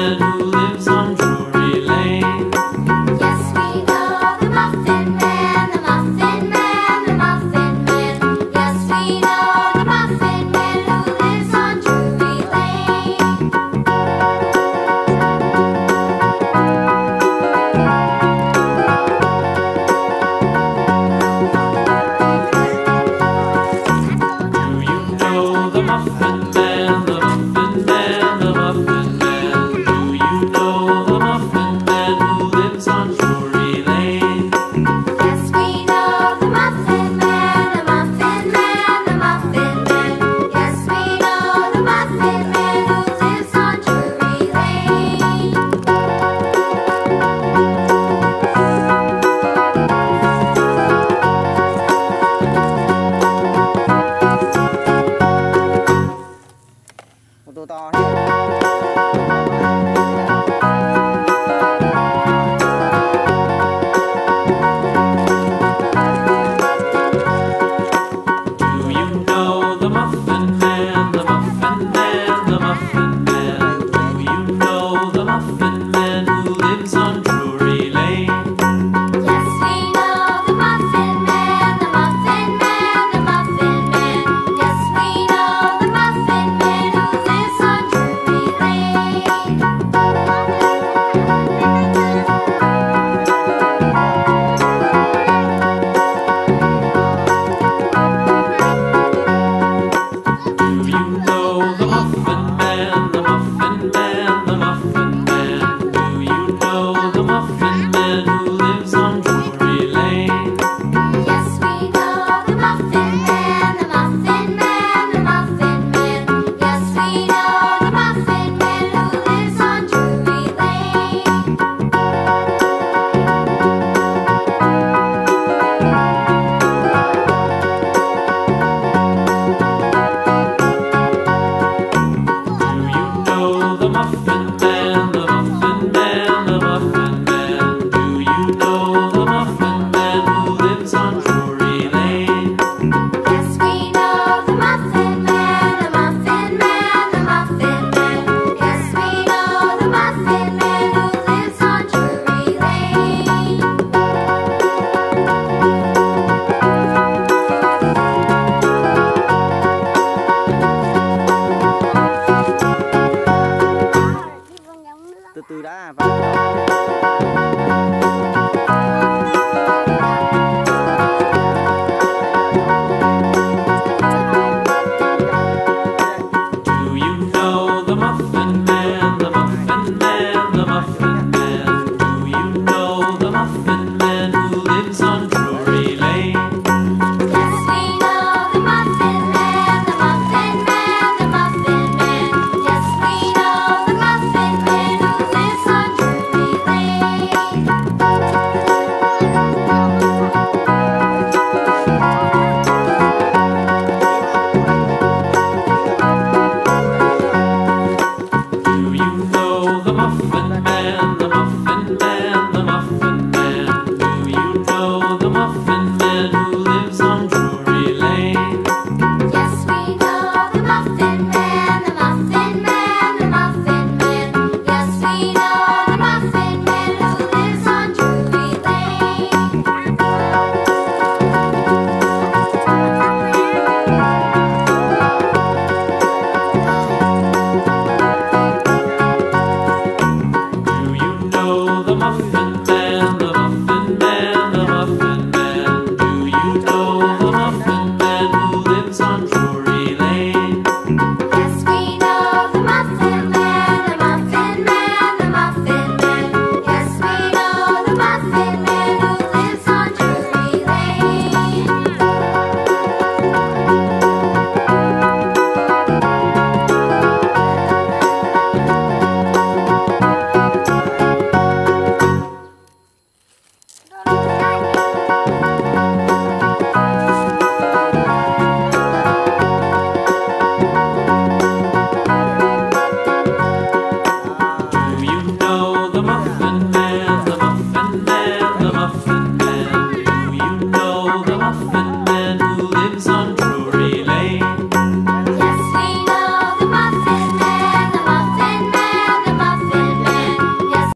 Hallelujah. 我都到